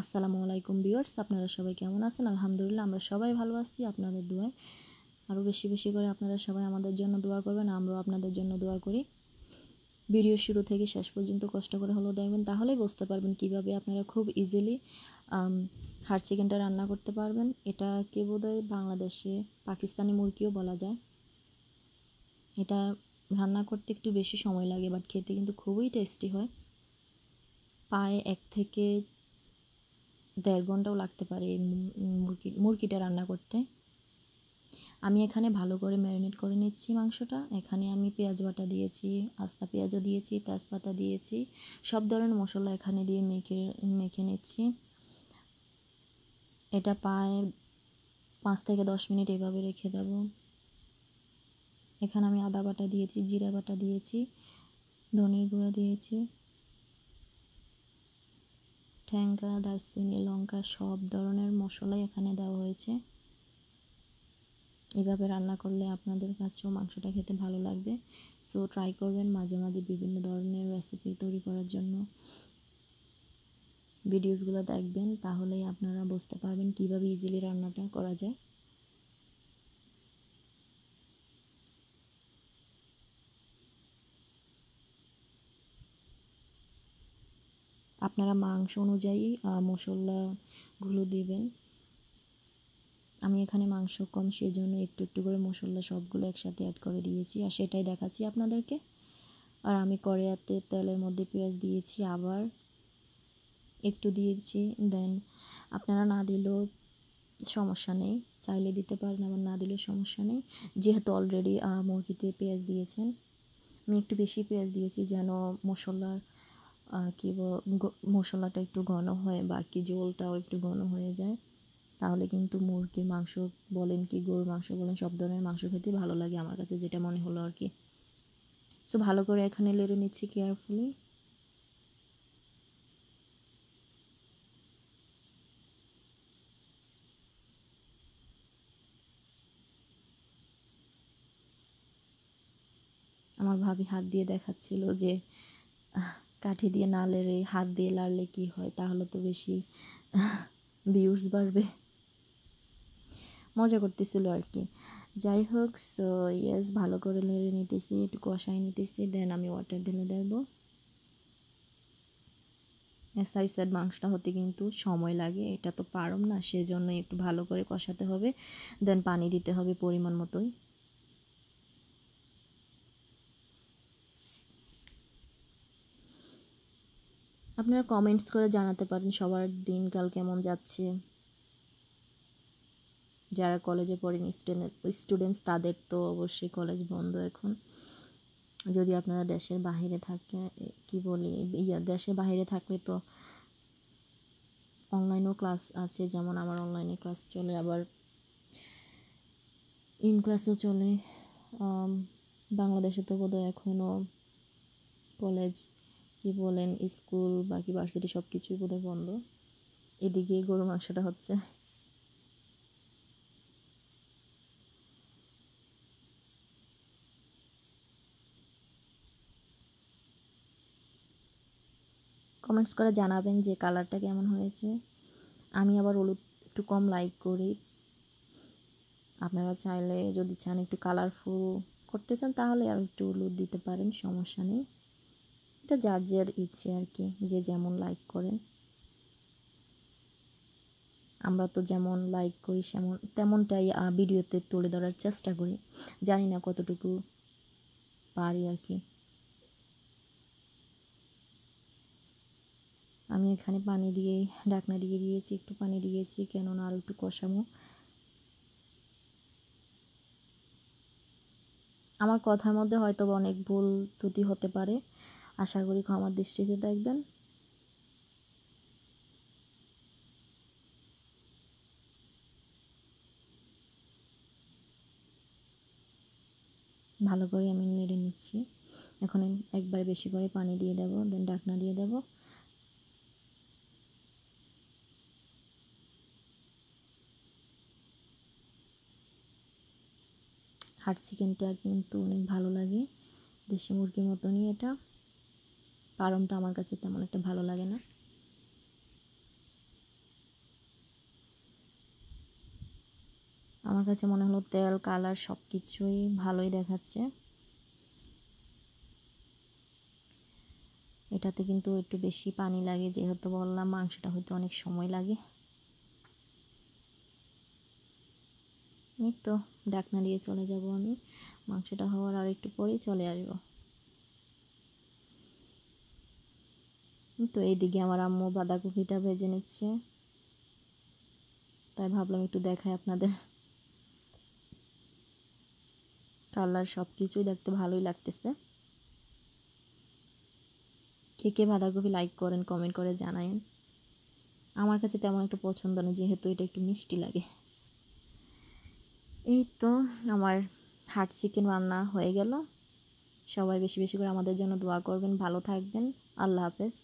আসসালামু আলাইকুম ভিউয়ার্স, আপনারা সবাই কেমন আছেন? আলহামদুলিল্লাহ, আমরা সবাই ভালো আছি আপনাদের দোয়ায়। আরও বেশি বেশি করে আপনারা সবাই আমাদের জন্য দোয়া করবেন, আমরাও আপনাদের জন্য দোয়া করি। ভিডিও শুরু থেকে শেষ পর্যন্ত কষ্ট করে হলেও দেখবেন, তাহলেই বুঝতে পারবেন কীভাবে আপনারা খুব ইজিলি হাড় চিকেনটা রান্না করতে পারবেন। এটা কে বোধহয় বাংলাদেশে পাকিস্তানি মুরগিও বলা যায়। এটা রান্না করতে একটু বেশি সময় লাগে, বাট খেতে কিন্তু খুবই টেস্টি হয়। পায়ে এক থেকে দেড় ঘন্টাও লাগতে পারে মুরগি মুরগিটা রান্না করতে। আমি এখানে ভালো করে ম্যারিনেট করে নিচ্ছি মাংসটা। এখানে আমি পেঁয়াজ বাটা দিয়েছি, আস্তা পেঁয়াজও দিয়েছি, তেজপাতা দিয়েছি। সব ধরনের মশলা এখানে দিয়ে মেখে মেখে নিচ্ছি। এটা পায়ে পাঁচ থেকে দশ মিনিট এভাবে রেখে দেব। এখানে আমি আদা বাটা দিয়েছি, জিরা বাটা দিয়েছি, ধনের গুঁড়া দিয়েছি। ঠ্যাঙ্গা দারচিনি লঙ্কা, সব ধরনের মশলাই এখানে দেওয়া হয়েছে। এভাবে রান্না করলে আপনাদের কাছেও মাংসটা খেতে ভালো লাগবে। সো ট্রাই করবেন মাঝে মাঝে বিভিন্ন ধরনের রেসিপি তৈরি করার জন্য। ভিডিওসগুলো দেখবেন, তাহলেই আপনারা বুঝতে পারবেন কীভাবে ইজিলি রান্নাটা করা যায়। আপনারা মাংস অনুযায়ী মশলাগুলো দিবেন। আমি এখানে মাংস কম, সেজন্য একটু একটু করে মশলা সবগুলো একসাথে অ্যাড করে দিয়েছি আর সেটাই দেখাচ্ছি আপনাদেরকে। আর আমি কড়াইয়াতে তেলের মধ্যে পেঁয়াজ দিয়েছি আবার একটু দিয়েছি দেন আপনারা না দিলেও সমস্যা নেই। চাইলে দিতে পারেন, আবার না দিলেও সমস্যা নেই। যেহেতু অলরেডি মুরগিতে পেঁয়াজ দিয়েছেন, আমি একটু বেশি পেঁয়াজ দিয়েছি যেন মশলার কী মশলাটা একটু ঘন হয়, বাকি ঝোলটাও একটু ঘন হয়ে যায়। তাহলে কিন্তু মুরগির মাংস বলেন কি, গরুর মাংস বলেন, সব ধরনের মাংস খেতে ভালো লাগে আমার কাছে, যেটা মনে হলো আর কি। সো ভালো করে এখানে লেড়ে নিচ্ছি কেয়ারফুলি আমার ভাবি হাত দিয়ে দেখাচ্ছিল যে কাঠি দিয়ে না লেড়ে, হাত দিয়ে লাড়লে কি হয়? তাহলে তো বেশি ভিউজ বাড়বে। মজা করতেছিল আর কি। যাই হোক সো ইয়েস ভালো করে নেড়ে নিতেছি একটু কষাই নিতেছি দেন আমি ওয়াটার ঢেলে দেব। আই সেড মাংসটা হতে কিন্তু সময় লাগে, এটা তো পারম না সেজন্য একটু ভালো করে কষাতে হবে দেন পানি দিতে হবে পরিমাণ মতোই। আপনারা কমেন্টস করে জানাতে পারেন সবার দিনকাল কেমন যাচ্ছে। যারা কলেজে পড়েন স্টুডেন্ট স্টুডেন্টস তাদের তো অবশ্যই কলেজ বন্ধ এখন। যদি আপনারা দেশের বাহিরে থাকে কি বলি, ইয়া, দেশের বাহিরে থাকলে তো অনলাইনও ক্লাস আছে, যেমন আমার অনলাইনে ক্লাস চলে, আবার ইন ক্লাসও চলে। বাংলাদেশে তো বোধহয় এখনও কলেজ কি বলেন, স্কুল বাকি ভার্সিটি সব কিছুই বোধহয় বন্ধ। এদিকে গরু মাংসটা হচ্ছে। কমেন্টস করে জানাবেন যে কালারটা কেমন হয়েছে। আমি আবার হলুদ একটু কম লাইক করি। আপনারা চাইলে যদি চান একটু কালারফুল করতে চান, তাহলে আর একটু হলুদ দিতে পারেন, সমস্যা নেই। এটা যার যার ইচ্ছে আর কি, যে যেমন লাইক করেন আমরা তো যেমন লাইক করি সেমন, তেমনটাই ভিডিওতে তুলে ধরার চেষ্টা করি। জানি না কতটুকু পারি আর কি। আমি এখানে পানি দিয়ে, ঢাকনা দিয়ে দিয়েছি, একটু পানি দিয়েছি, কেননা আর একটু কষামো আমার কথার মধ্যে হয়তো অনেক ভুল ত্রুটি হতে পারে। আশা করি ক্ষমার দৃষ্টিতে দেখবেন। ভালো করে আমি নেড়ে নিচ্ছি। এখন একবার বেশি করে পানি দিয়ে দেব, দেন ঢাকনা দিয়ে দেব। হাট চিকেনটা কিন্তু অনেক ভালো লাগে, দেশি মুরগির মতনই এটা। কারণটা আমার কাছে তেমন একটা ভালো লাগে না। আমার কাছে মনে হলো তেল, কালার সব কিছুই ভালোই দেখাচ্ছে। এটাতে কিন্তু একটু বেশি পানি লাগে, যেহেতু বললাম মাংসটা হইতে অনেক সময় লাগে। এই তো, ডাকনা দিয়ে চলে যাব আমি। মাংসটা হওয়ার আর একটু পরেই চলে আসব। তো এইদিকে আমার আম্মু বাঁধাকপিটা ভেজে নিচ্ছে। তাই ভাবলাম একটু দেখাই আপনাদের। কালার সব কিছুই দেখতে ভালোই লাগতেছে। কে কে বাঁধাকপি লাইক করেন কমেন্ট করে জানায়েন আমার কাছে তেমন একটা পছন্দ না, যেহেতু এটা একটু মিষ্টি লাগে। এই তো আমার হাট চিকেন রান্না হয়ে গেল। সবাই বেশি বেশি করে আমাদের জন্য দোয়া করবেন, ভালো থাকবেন। আল্লাহ হাফেজ।